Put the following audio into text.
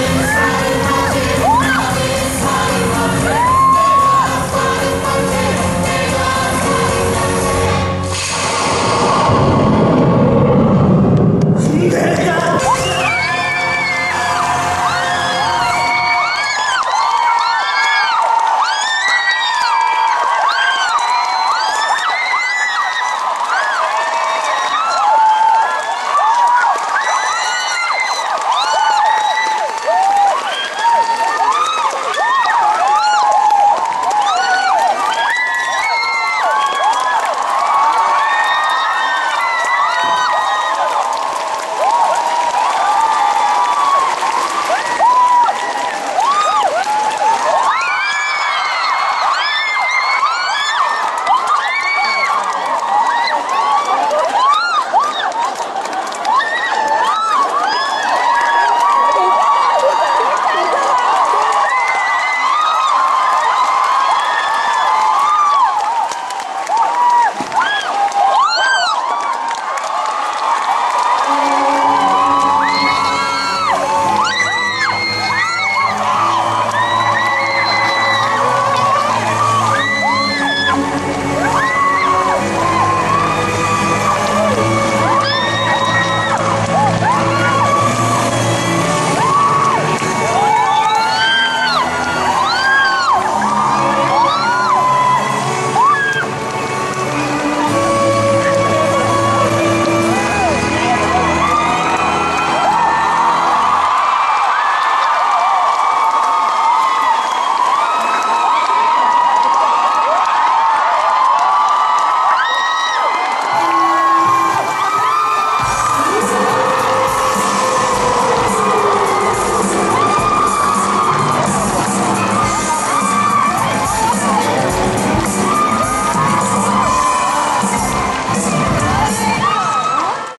Inside